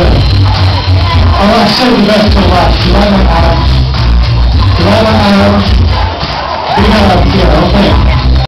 good. I want to send the best to the left. Eleven hours. Eleven hours. Be up here, okay?